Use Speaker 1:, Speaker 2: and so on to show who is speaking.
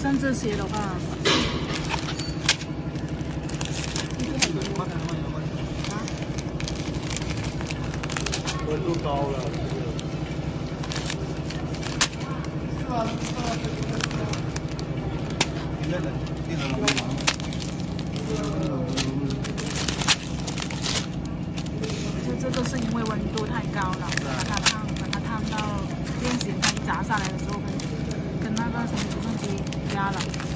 Speaker 1: 像这些的话，
Speaker 2: 温度高了。
Speaker 1: 就这个是因为温度太高了，烫到变形，它一炸下来的时候跟跟那个什么直升机压了。